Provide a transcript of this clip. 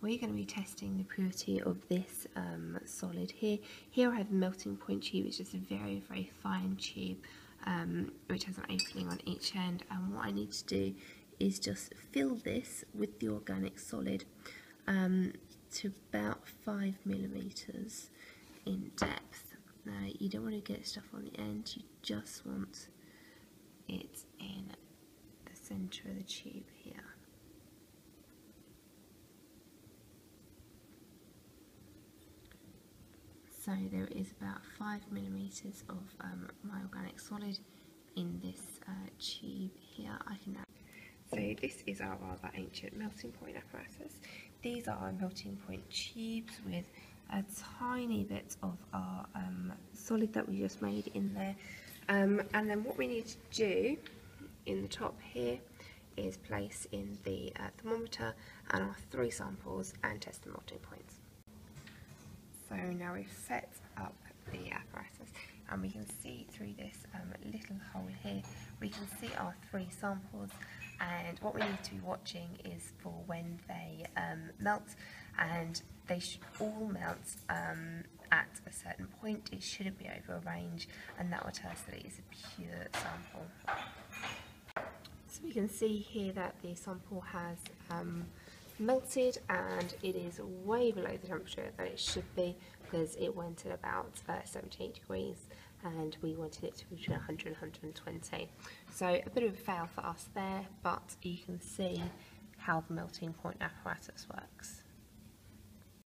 we're going to be testing the purity of this um, solid here. Here I have a melting point tube, which is a very, very fine tube, um, which has an opening on each end. And what I need to do is just fill this with the organic solid um, to about five millimeters in depth. Now you don't want to get stuff on the end, you just want it in the centre of the tube here. So there is about five millimeters of um, my organic solid in this uh, tube here. I can. So this is our rather ancient melting point apparatus. These are our melting point tubes with a tiny bit of our um, solid that we just made in there. Um, and then what we need to do in the top here is place in the uh, thermometer and our three samples and test the melting points. So now we've set up the apparatus and we can see through this um, little hole here, we can see our three samples and what we need to be watching is for when they um, melt and they should all melt um, at a certain point, it shouldn't be over a range and that will tell us that it is a pure sample. So we can see here that the sample has um, melted and it is way below the temperature that it should be because it went at about uh, 78 degrees and we wanted it to be between 100 and 120 so a bit of a fail for us there but you can see how the melting point apparatus works